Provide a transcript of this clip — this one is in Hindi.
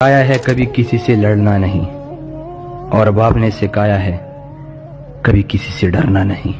सिखाया है कभी किसी से लड़ना नहीं। और बाप ने सिखाया है कभी किसी से डरना नहीं।